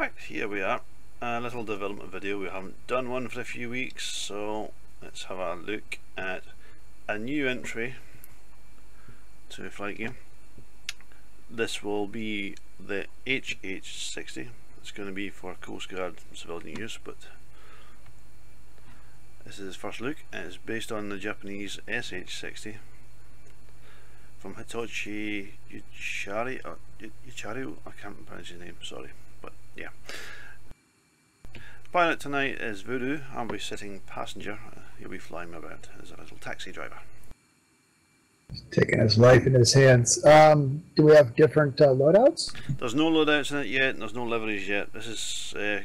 Right, here we are. A little development video. We haven't done one for a few weeks, so let's have a look at a new entry to FlightGear. This will be the HH60. It's going to be for Coast Guard civilian use, but this is his first look. It's based on the Japanese SH60 from Hitoshi Yuchari, or Yuchari, I can't pronounce his name, sorry yeah. Pilot tonight is Voodoo. I'll be sitting passenger. He'll be flying about as a little taxi driver. He's taking his life in his hands. Um, do we have different uh, loadouts? There's no loadouts in it yet. There's no liveries yet. This is uh,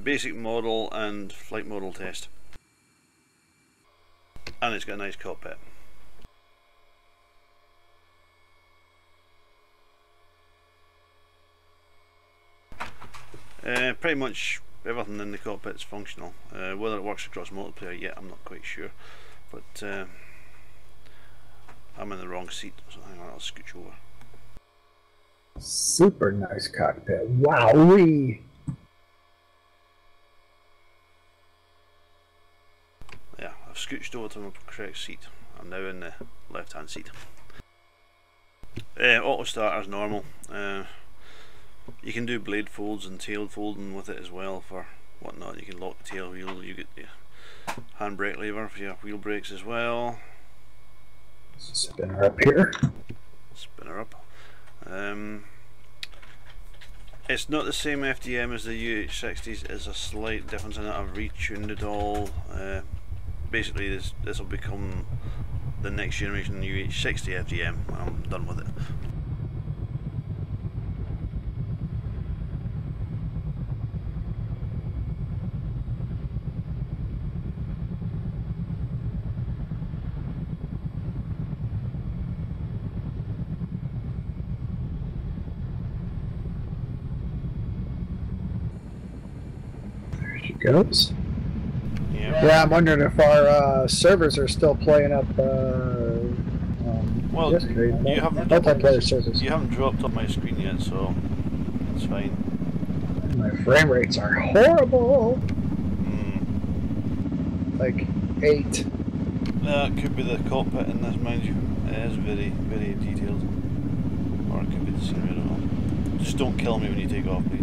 basic model and flight model test. And it's got a nice cockpit. Uh, pretty much everything in the cockpit is functional. Uh, whether it works across multiplayer yet, I'm not quite sure. But uh, I'm in the wrong seat, so hang on, I'll scooch over. Super nice cockpit. Wowee! Yeah, I've scooched over to my correct seat. I'm now in the left hand seat. Uh, auto start as normal. Uh, you can do blade folds and tail folding with it as well for whatnot. You can lock the tail wheel, you get the handbrake lever for your wheel brakes as well. Spinner up here. Spinner up. Um, it's not the same FDM as the UH60s, there's a slight difference in it. I've retuned it all. Uh, basically this this will become the next generation UH60 FDM when I'm done with it. Goes. Yeah. yeah, I'm wondering if our uh, servers are still playing up. Uh, um, well, you haven't multiplayer servers. You haven't dropped up my screen yet, so it's fine. My frame rates are horrible. Mm. Like eight. That could be the cockpit in this, mind you. It is very, very detailed. Or it could be the scenery, I don't know. Just don't kill me when you take off, please.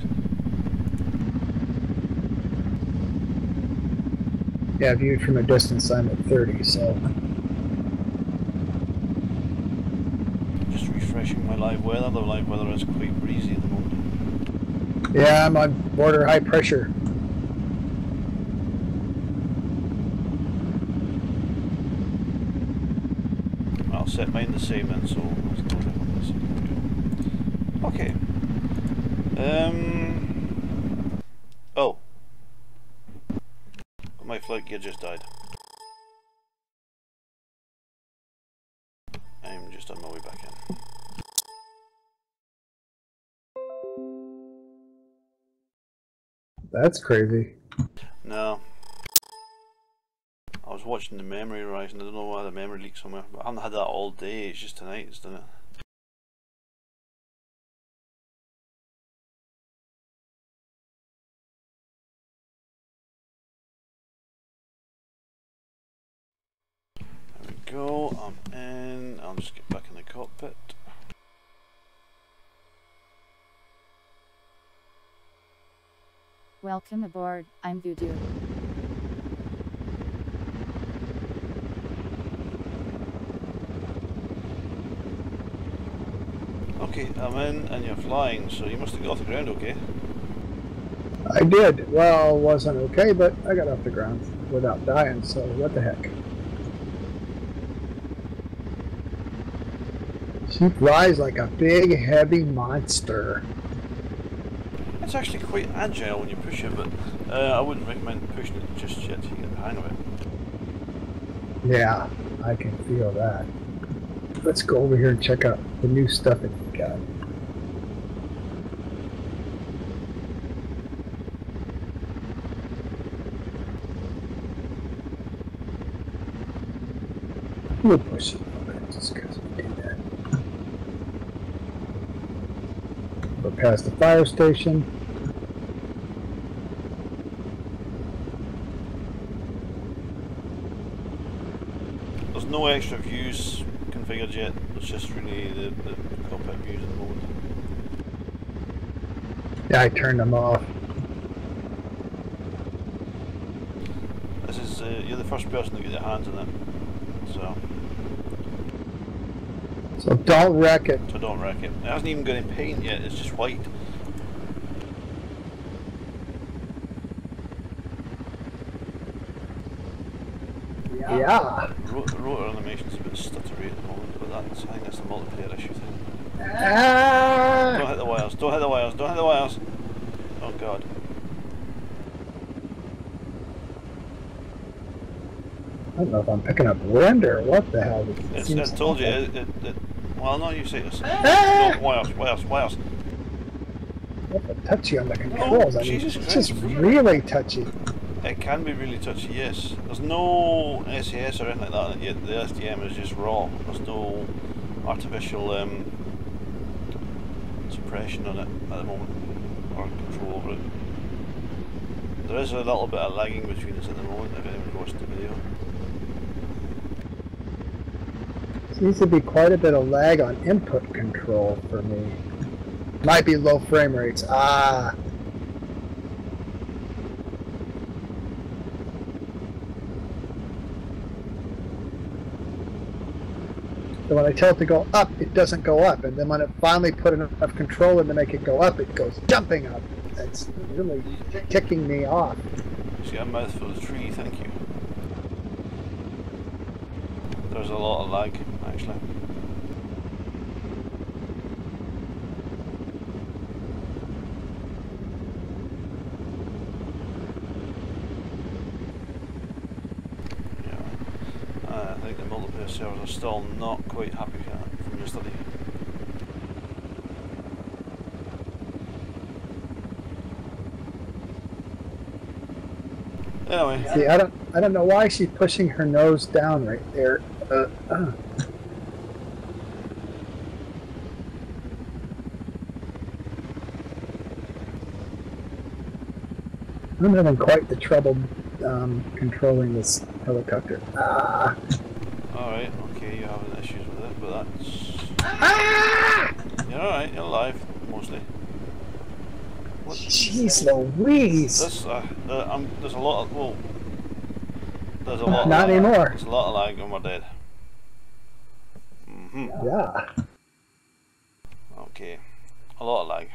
Yeah, viewed from a distance, I'm at 30, so. Just refreshing my live weather. The live weather is quite breezy at the moment. Yeah, I'm on border high pressure. I'll set mine the same then, so Okay. Um. Flight gear just died. I'm just on my way back in. That's crazy. No. I was watching the memory rise and I don't know why the memory leaked somewhere, but I haven't had that all day, it's just tonight it's done it. go, I'm in, I'll just get back in the cockpit. Welcome aboard, I'm Voodoo. Okay, I'm in and you're flying, so you must have got off the ground okay. I did. Well, wasn't okay, but I got off the ground without dying, so what the heck. She flies like a big, heavy monster. It's actually quite agile when you push it, but uh, I wouldn't recommend pushing it just yet to get the hang of it. Yeah, I can feel that. Let's go over here and check out the new stuff that we got. We'll push it a bit just because we do that. We're past the fire station. No extra views configured yet. It's just really the, the cockpit views at the moment. Yeah, I turned them off. This is uh, you're the first person to get your hands on it, so So don't wreck it. so don't wreck it. It hasn't even got any paint yet. It's just white. Yeah. Ro- The rotor animation's a bit stuttery at the moment, but that's I think that's the multiplayer issue thing. Don't Ah! hit the wires. Don't hit the wires. Don't hit the wires. Oh god. I don't know if I'm picking up wind or what the hell. It It's, seems I told you. It, it, it, well, no, you say it. Ah! No, wires, wires, wires. Awful touchy on the controls. I mean, Jesus it's just really touchy. It can be really touchy, yes. There's no SAS or anything like that yet. The FDM is just raw. There's no artificial um, suppression on it at the moment, or control over it. There is a little bit of lagging between us at the moment, if anyone's watched the video. Seems to be quite a bit of lag on input control for me. Might be low frame rates. Ah. When I tell it to go up, it doesn't go up. And then when it finally put enough control in to make it go up, it goes jumping up. That's really ticking me off. See, a mouthful of tree, thank you. There's a lot of lag, actually. Yeah. Uh, I think the multiplayer servers are still not quite happy from yesterday. Anyway, See, I don't, I don't know why she's pushing her nose down right there. Uh, uh. I'm having quite the trouble um, controlling this helicopter. Ah. Alright, okay, you're having issues with it, but that's. Ah! You're alright, you're alive, mostly. What? Jeez Louise! This, uh, uh, um, there's a lot of. Well, there's a lot of Not lag. anymore. There's a lot of lag and we're dead. hmm Yeah. Okay. A lot of lag.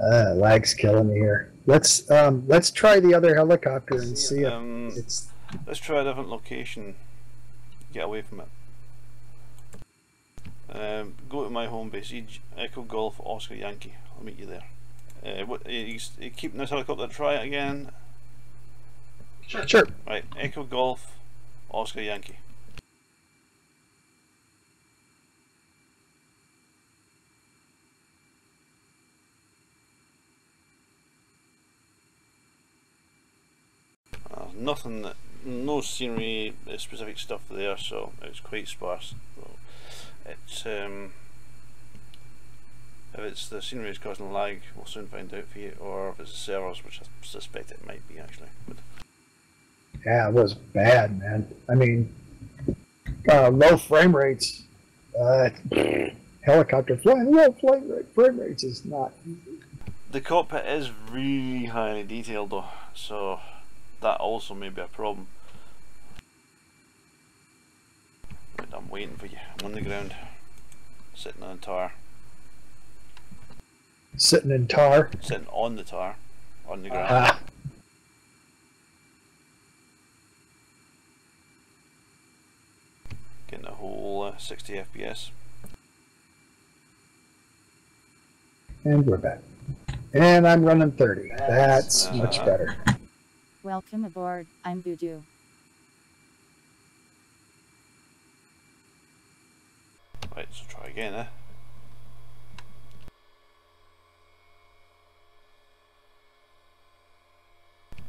Uh, lag's killing me here. Let's um, let's try the other helicopter and see if Um, it's. Let's try a different location. Get away from it. Um, go to my home base, Echo Golf Oscar Yankee. I'll meet you there. Uh, what, you, you you keeping this helicopter? Try it again. Sure. Sure. Right, Echo Golf Oscar Yankee. Nothing, that- no scenery uh, specific stuff there, so it's quite sparse. It's um, if it's the scenery is causing lag, we'll soon find out for you, or if it's the servers, which I suspect it might be actually. But Yeah, it was bad, man. I mean, uh, low frame rates. Uh, helicopter flying low frame, rate, frame rates is not. The cockpit is really highly detailed though, so that also may be a problem. Right, I'm waiting for you. I'm on the ground, sitting on the tar, Sitting in tar. sitting on the tar, on the ground. Ah, Getting a whole uh, 60 FPS. and we're back. And I'm running 30. That's Uh, much better. Welcome aboard, I'm Voodoo. Right, so try again, eh?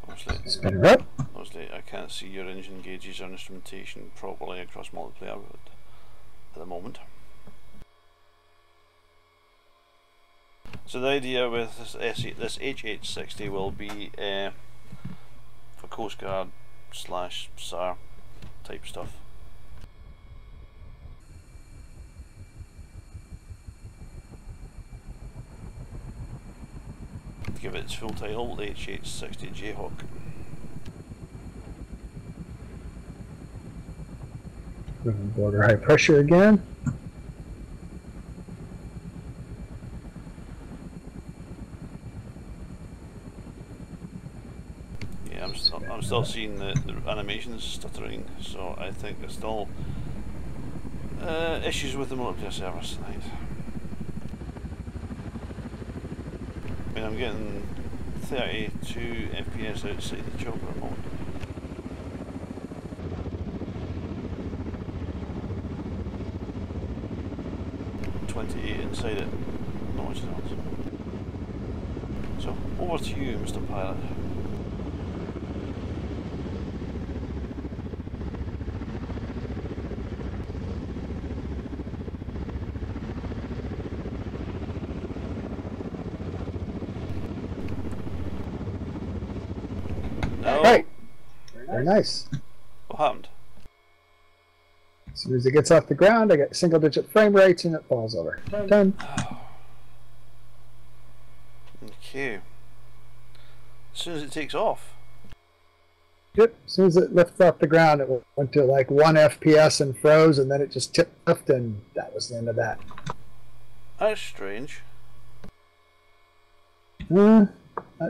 Obviously, Spin her up. obviously, I can't see your engine gauges or instrumentation properly across multiplayer at the moment. So the idea with this, SE this HH60 will be uh, for Coast Guard slash SAR type stuff. To give it its full title, the HH60 Jayhawk. Border high pressure again. Yeah, I'm still, I'm still seeing the, the animations stuttering, so I think there's still uh, issues with the multiplayer service tonight. I mean, I'm getting 32 FPS outside the chopper moment. Twenty-eight inside it. Not much else. So over to you, Mr. Pilot. No. Right. Very nice. What happened? As soon as it gets off the ground, I get single digit frame rates and it falls over. Done. Okay. As soon as it takes off. Yep. As soon as it lifts off the ground, it went to like one FPS and froze, and then it just tipped, and that was the end of that. That's strange. Uh,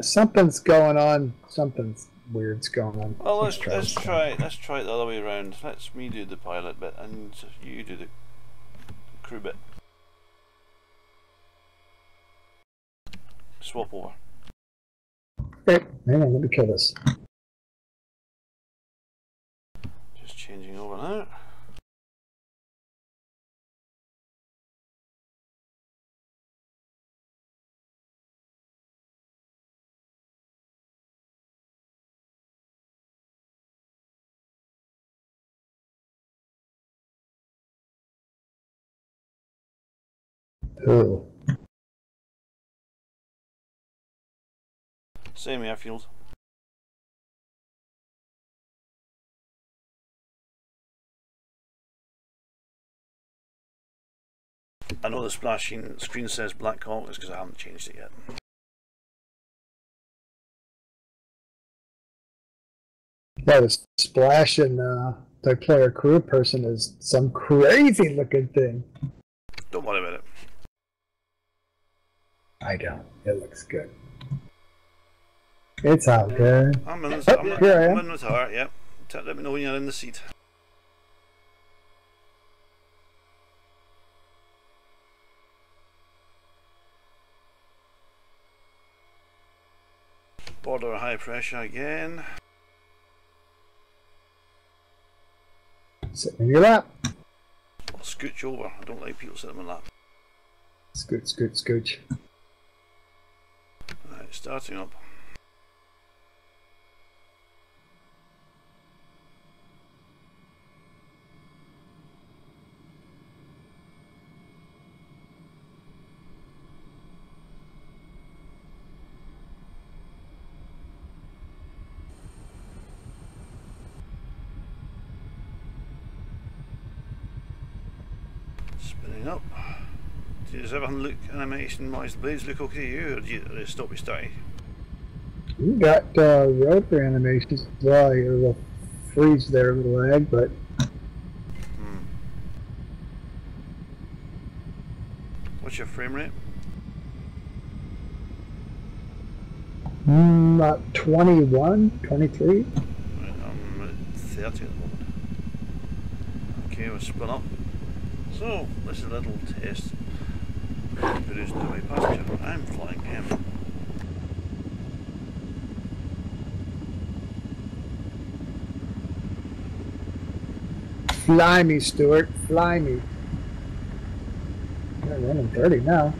something's going on. Something's weird's going on. Well, let's try let's this try let's try it the other way around. Let's me do the pilot bit and you do the crew bit. Swap over. Okay, hang on, let me kill this. Just changing over now. Oh, Same airfield. I know the splashing screen says Black Hawk is because I haven't changed it yet. yeah, the splash and uh, the player crew person is some crazy looking thing. Don't worry about it. I don't. It looks good. It's out there. I'm in, Oh, I'm, here I I'm in the tower, yep. T- Let me know when you're in the seat. Border high pressure again. Sitting in your lap. I'll scooch over. I don't like people sitting on my lap. Scoot, scoot, scooch. Starting up. Spinning up. Does everything look animation wise the blades look okay to you or do you or stop you starting? You got uh, rotor animations as well. You're a little freeze there, a little lag, but Hmm. What's your frame rate? mm, about 21, 23. Right, I'm at 30 at the moment. Okay, we'll spin up. So, this is a little test. Produced by passenger. I'm flying him. Fly me, Stuart. Fly me. Yeah, running 30 now.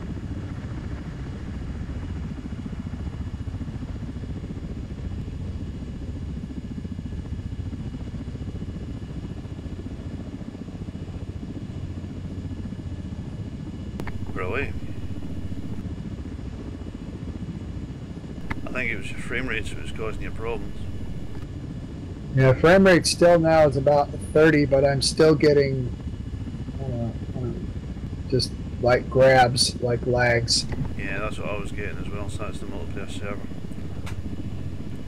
We're away. I think it was your frame rate that was causing you problems. Yeah, frame rate still now is about 30, but I'm still getting uh, um, just like grabs, like lags. Yeah, that's what I was getting as well, so that's the multiplayer server.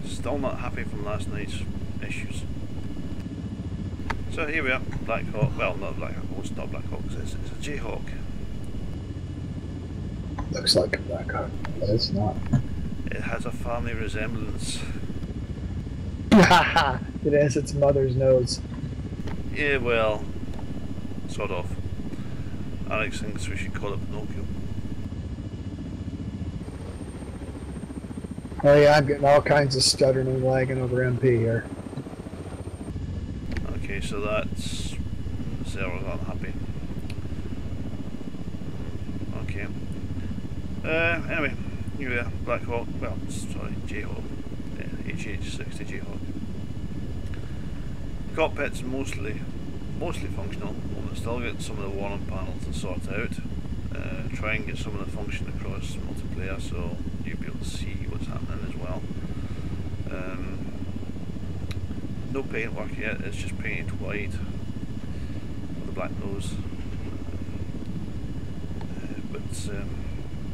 Still not happy from last night's issues. So here we are, Black Hawk, well not Black Hawk, it's not Black Hawk, it's, it's a Jayhawk. Looks like a Black Hawk, but it's not. It has a family resemblance. it has its mother's nose. Yeah, well, sort of. Alex thinks we should call it Pinocchio. Oh yeah, I'm getting all kinds of stuttering and lagging over MP here. Okay, so that's the server's unhappy. Okay. Uh, anyway, uh, Black Hawk, well, sorry, Jayhawk, yeah, HH60 Jayhawk. Cockpit's mostly, mostly functional. We'll still get some of the warning panels to sort out. Uh, try and get some of the function across multiplayer so you'll be able to see what's happening as well. Um, no paint work yet, it's just painted white with a black nose. Uh, but um,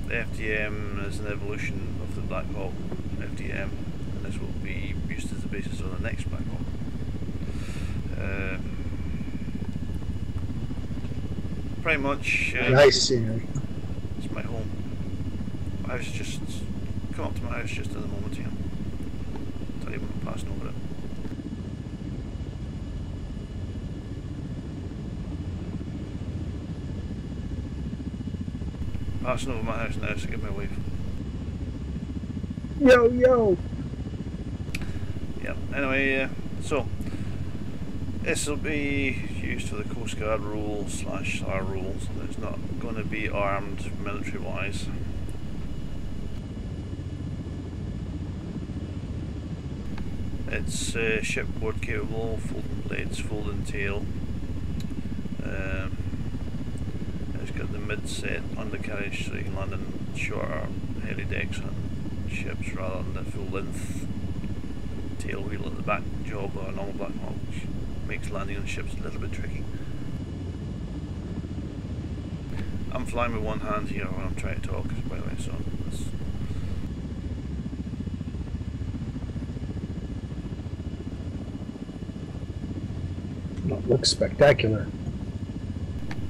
FDM is an evolution of the Black Hawk FDM and this will be used as the basis of the next Black Hawk. Um, pretty much uh, Nice scenery. it's my home. My house just come up to my house just in a moment here. Tell you when I'm passing over it. Passing over my house now, so give me a wave. Yo, yo! Yeah. Anyway, uh, so this will be used for the Coast Guard rules slash our rules. It's not going to be armed military wise. It's uh, shipboard capable, folding blades, folding tail. Um, it's got the mid-set undercarriage so you can land in shorter heli decks on ships rather than the full length tail wheel at the back job or a normal Black Hawk, which makes landing on ships a little bit tricky. I'm flying with one hand here when I'm trying to talk, by the way, so looks spectacular.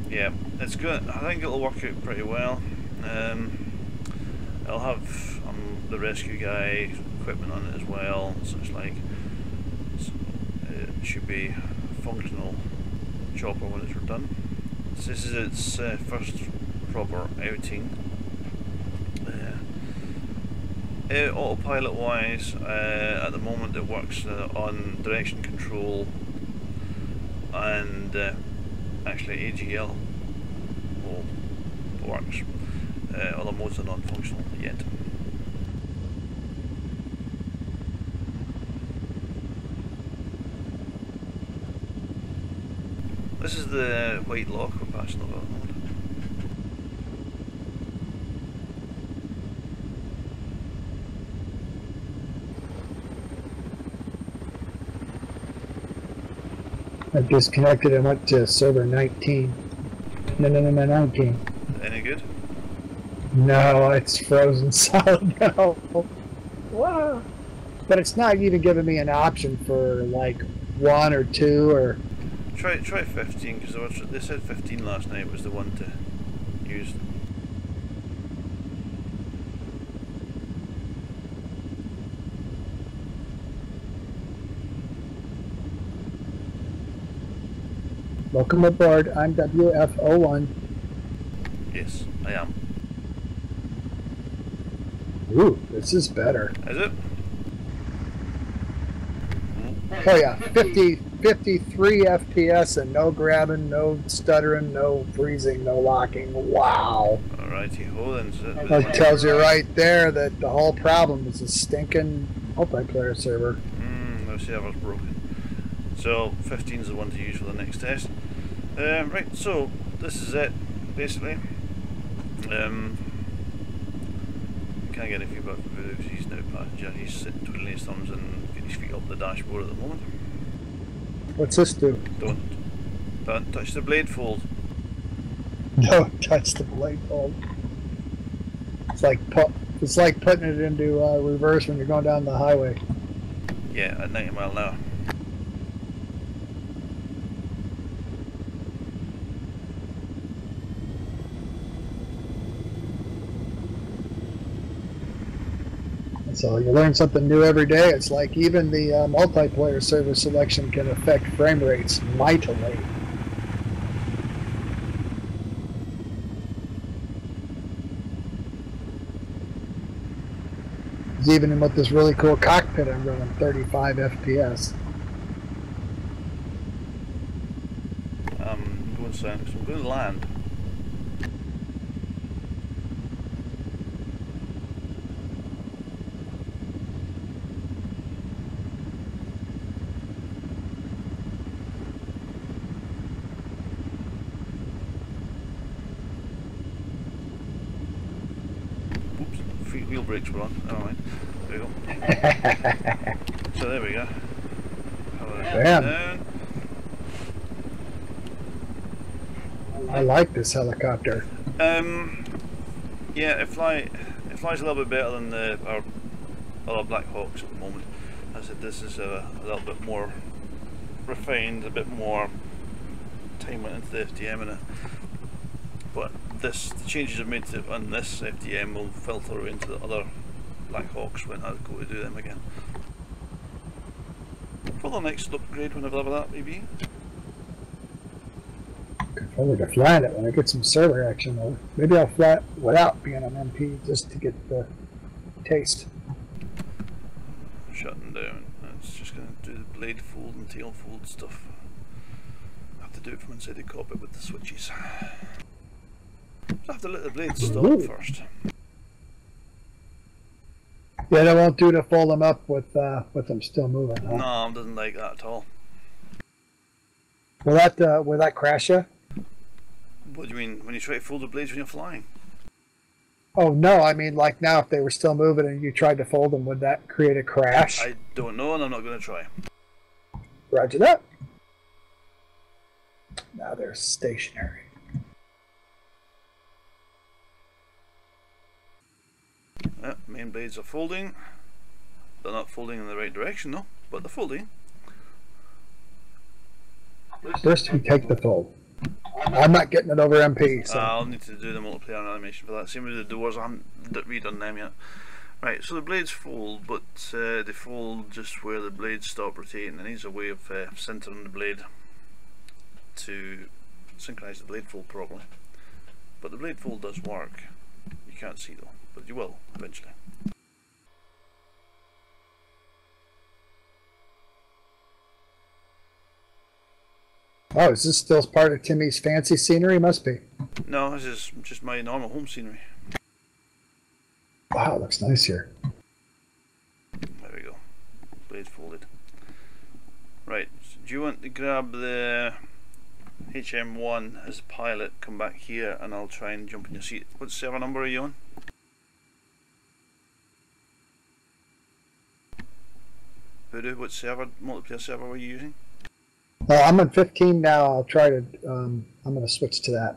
Yeah, it's good. I think it'll work out pretty well. Um, I'll have um, the rescue guy equipment on it as well, it's like so it should be functional chopper when it's done. So this is its uh, first proper outing. Uh, uh, autopilot wise, uh, at the moment it works uh, on direction control and uh, actually AGL all works. Uh, other modes are non-functional yet. This is the white lock we're passing over at the moment. I disconnected and went to server 19. No, no, no, no, 19. Any good? No, it's frozen solid now. Wow. But it's not even giving me an option for like one or two or Try try 15 because they said 15 last night was the one to use. Welcome aboard. I'm WF01. Yes, I am. Ooh, this is better. Is it? Oh yeah, 50, 53 FPS and no grabbing, no stuttering, no freezing, no locking. Wow. Alrighty, hold on. That tells you right there that the whole problem is a stinking multiplayer server. Mm, no server's broken. So 15 is the one to use for the next test. Um, right, so this is it, basically. Um, can't get any feedback from Voodoo because he's now passenger. He's sitting twiddling his thumbs and getting his feet up the dashboard at the moment. What's this do? Don't don't touch the blade fold. Don't touch the blade fold. It's like put, it's like putting it into uh, reverse when you're going down the highway. Yeah, at 90 mile an hour. So you learn something new every day. It's like even the uh, multiplayer server selection can affect frame rates mightily. even with this really cool cockpit, I'm running 35 FPS. Um, south because I'm going to land. Wheel brakes were on. Alright, there we go. So there we go. Down. I like this helicopter. Um, yeah, it fly it flies a little bit better than the our other Black Hawks at the moment. I said this is a, a little bit more refined, a bit more time went into the FDM in it. This the changes I've made to on this FDM will filter into the other Black Hawks when I go to do them again. For the next upgrade, whenever that may be. Look forward to flying it when I get some server action. Though. Maybe I'll fly it without being an MP just to get the taste. shutting down. It's just going to do the blade fold and tail fold stuff. I have to do it from inside the cockpit with the switches. I have to let the blade stop first. Yeah, that won't do to fold them up with uh, with them still moving. Huh? No, doesn't like that at all. Will that uh, will that crash you? What do you mean when you try to fold the blades when you're flying? Oh no, I mean like now if they were still moving and you tried to fold them, would that create a crash? I don't know and I'm not going to try. Roger that. Now they're stationary. Yeah, main blades are folding. They're not folding in the right direction though, but they're folding. First, we take the fold. I'm not getting it over MP, so I'll need to do the multiplayer animation for that. Same with the doors, I haven't redone them yet. Right, so the blades fold, but uh, they fold just where the blades stop rotating. And there's a way of uh, centering the blade to synchronize the blade fold properly. But the blade fold does work. You can't see though, but you will eventually. oh, is this still part of Timmy's fancy scenery? Must be. No, this is just my normal home scenery. Wow, it looks nice here. There we go. Blade folded. Right, so do you want to grab the HM1 as pilot, come back here and I'll try and jump in your seat. What server number are you on? Voodoo, what server, multiplayer server were you using? Well, I'm on 15 now. I'll try to. Um, I'm going to switch to that.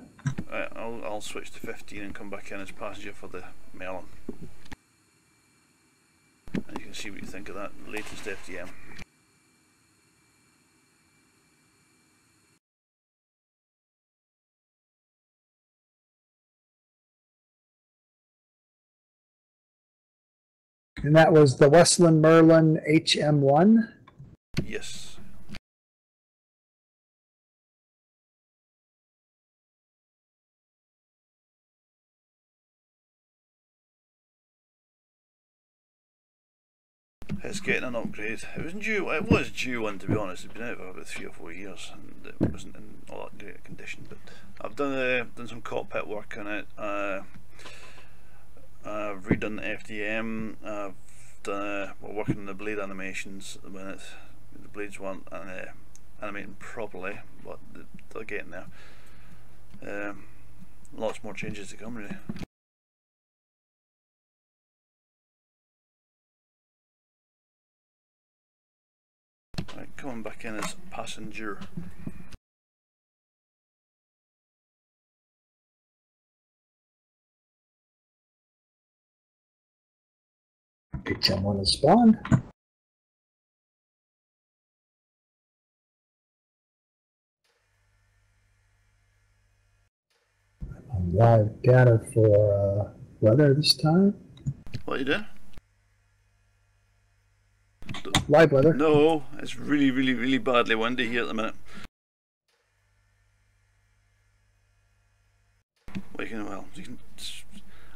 Right, I'll, I'll switch to 15 and come back in as passenger for the Merlin. And you can see what you think of that latest FDM. And that was the Westland Merlin HM1. Yes. It's getting an upgrade. It was due. It was due one to be honest. It's been out for about three or four years, and it wasn't in all that great condition. But I've done uh, done some cockpit work on it. Uh, I've redone the FDM. I've done. Uh, we're working on the blade animations at the minute. The blades weren't uh, animating properly, but they're getting there. Um, lots more changes to come, really. Right, coming back in as passenger. Did someone to spawn? I'm live data for uh, weather this time. What you doing? Live weather. No, it's really, really, really badly windy here at the minute. Can, well, you can,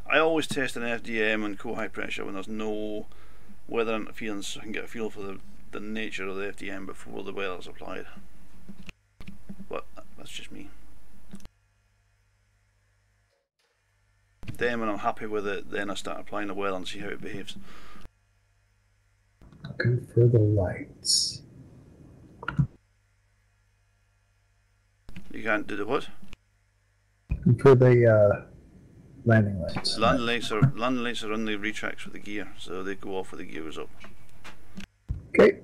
I always test an FDM and core high pressure when there's no weather interference so I can get a feel for the, the nature of the FDM before the weather's applied. But that's just me. Then when I'm happy with it, then I start applying the weather and see how it behaves. Looking for the lights. You can't do the what? For the uh, landing lights. Landing lights are landing lights are on the retracts with the gear, so they go off with the gear goes up. Okay.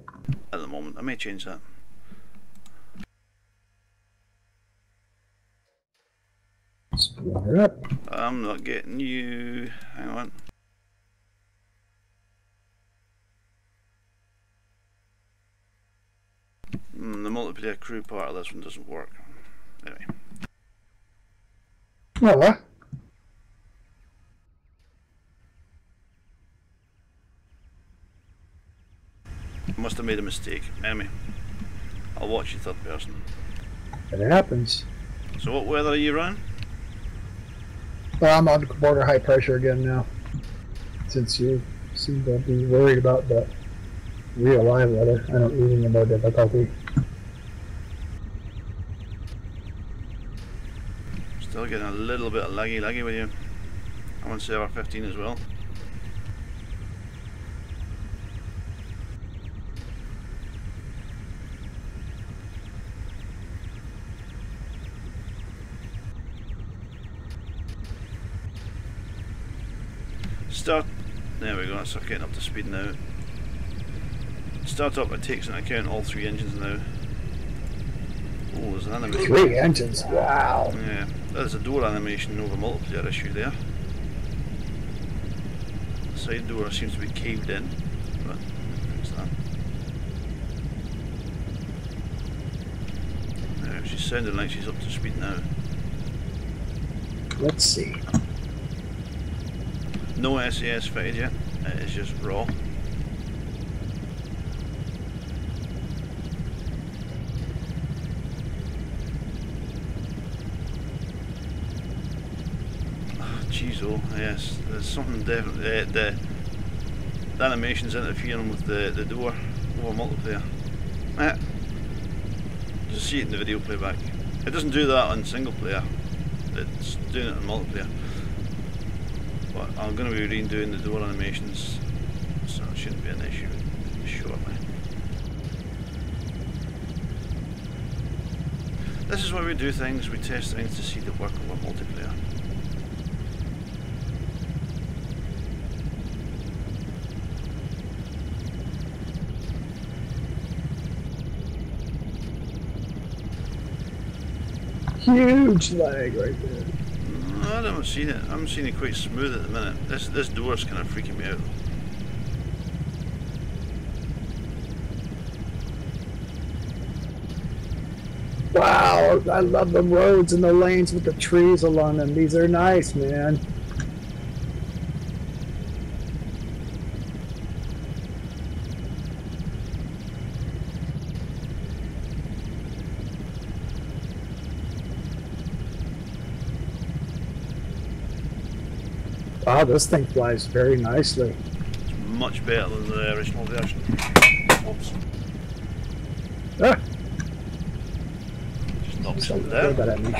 At the moment, I may change that. Splinter up. I'm not getting you. Hang on. Mm, the multiplayer crew part of this one doesn't work. Anyway, Oh, what? Must have made a mistake. Anyway, I'll watch you third person. It happens. So what weather are you running? Well, I'm on border high pressure again now. Since you seem to be worried about the real live weather, I don't need any more difficulty. Still getting a little bit of laggy laggy with you. I'm on server 15 as well. Start. There we go. That's getting up to speed now. Start up. It takes into account all three engines now. Oh, there's an animation. Three engines. Wow. Yeah, there's a door animation over multiplayer issue there. The side door seems to be caved in, but fix that. She's sounding like she's up to speed now. Let's see. No SAS fitted yet, it is just raw. Ah, Jeez, oh yes, there's something definitely. Uh, the, the animation's interfering with the, the door over multiplayer. Eh. Just see it in the video playback. It doesn't do that on single player. It's doing it on multiplayer. I'm going to be redoing the door animations, so it shouldn't be an issue shortly. This is why we do things, we test things to see the work of a multiplayer. Huge lag right there. No, I haven't seen it. I haven't seen it quite smooth at the minute. This this door's kind of freaking me out. Wow, I love the roads and the lanes with the trees along them. These are nice, man. Wow, this thing flies very nicely. It's much better than the original version. Oops. Ah, Just knocked something down. that at me.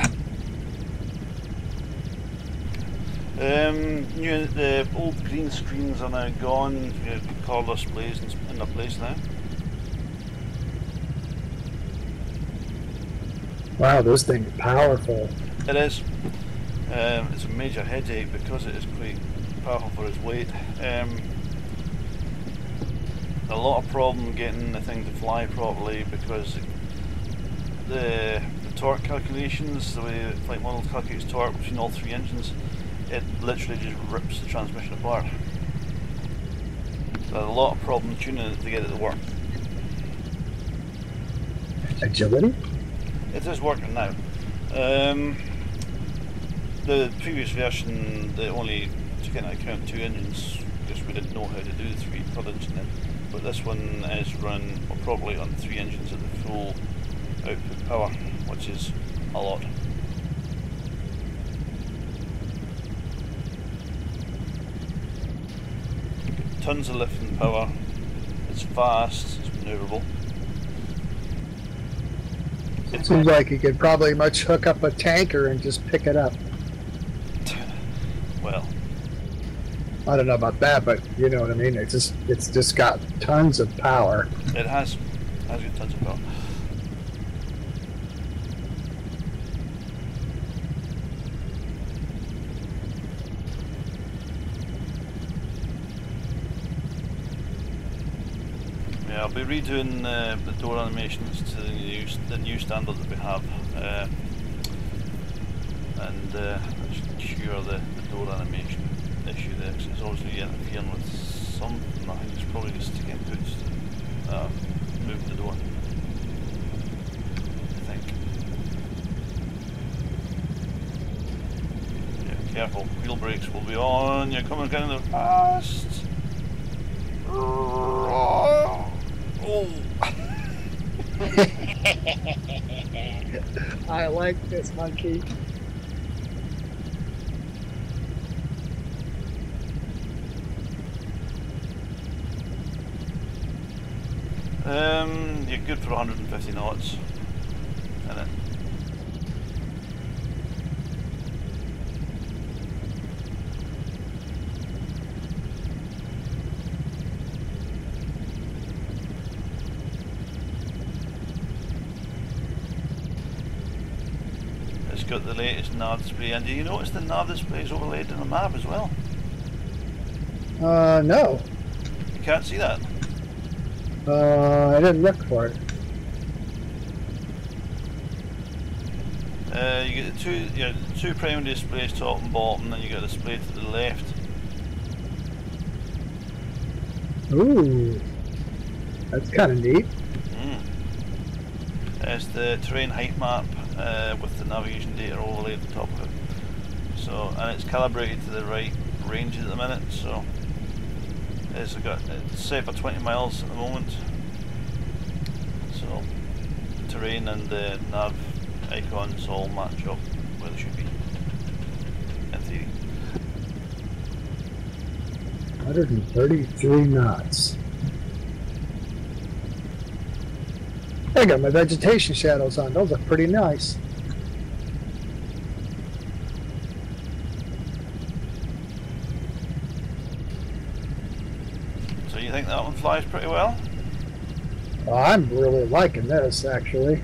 Um, new, the old green screens are now gone. The colour displays in, in their place now. Wow, this thing is powerful. It is. Um, it's a major headache because it is quite powerful for its weight. Um, a lot of problem getting the thing to fly properly because the, the torque calculations, the way the flight model calculates torque between all three engines, it literally just rips the transmission apart. So a lot of problem tuning it to get it to work. Agility? It is working now. Um, the previous version, they only took into account two engines because we didn't know how to do the three third engine. But this one is run probably on three engines at the full output power, which is a lot. Tons of lifting power. It's fast. It's manoeuvrable. It seems like you could probably much hook up a tanker and just pick it up. Well, I don't know about that, but you know what I mean. It's just it's just got tons of power. it has has got tons of power. Yeah, I'll be redoing uh, the door animations to the new, the new standard that we have, uh, and uh, cure the, the door animation issue there, 'cause it's obviously interfering with something. I think it's probably just sticking inputs to uh, move the door. I think. Yeah, careful. Wheel brakes will be on. You're coming kind of fast. Oh. I like this monkey. Um, you're good for 150 knots. It. It's got the latest nav display, and do you notice the nav display is overlaid on the map as well? Uh, no. You can't see that. Uh, I didn't look for it. Uh, you get the two, the two primary displays, top and bottom, then you get a display to the left. Ooh, that's kind of neat. Mm. It's the terrain height map uh, with the navigation data overlay at the top of it. So, and it's calibrated to the right ranges at the minute. So, it's got it's set for 20 miles at the moment. So, terrain and the nav icons all match up where they should be. In theory. 133 knots. I got my vegetation shadows on. Those look pretty nice. So you think that one flies pretty well? Oh, I'm really liking this, actually.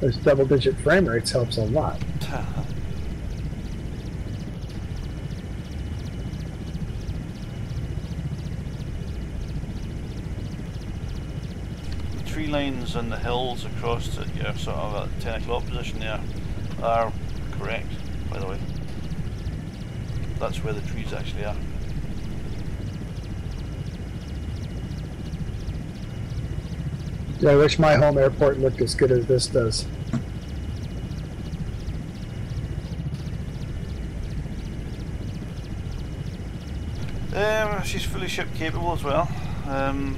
Those double-digit frame rates helps a lot. The tree lines and the hills across your sort of at 10 o'clock position there are correct, by the way. That's where the trees actually are. Yeah, I wish my home airport looked as good as this does. Um, she's fully ship capable as well. Um,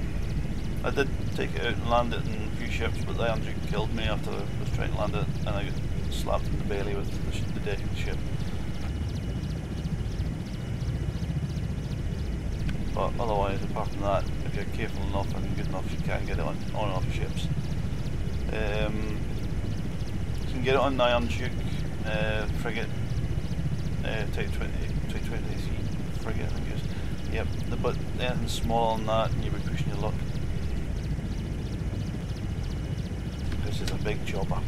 I did take it out and land it in a few ships, but the Andrew killed me after I was trying to land it, and I got slapped in the belly with the, the deck of the ship. But otherwise, apart from that, you're careful enough and good enough, you can get it on, on and off ships. Um, you can get it on the Iron Duke uh, frigate, uh, Type 20, Type 20 frigate, I think it is. Yep, but anything smaller than that, and you'll be pushing your luck. This is a big chopper.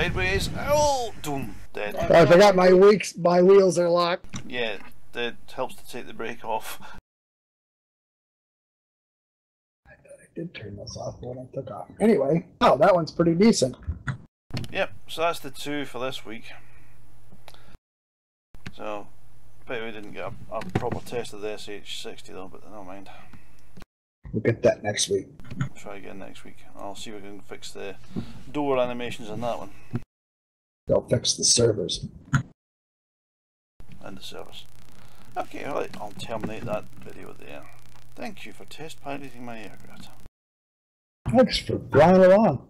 Sideways. Oh, doom. Dead. I forgot my weeks. My wheels are locked. Yeah, that helps to take the brake off. I did turn this off when I took off. Anyway, oh, that one's pretty decent. Yep, so that's the two for this week. So, bet we didn't get a, a proper test of the HH60 though, but never mind. We'll get that next week. Try again next week. I'll see if we can fix the door animations on that one They'll fix the servers. and the service. Okay, right, I'll terminate that video there. Thank you for test piloting my aircraft. Thanks for flying along.